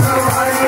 बहुत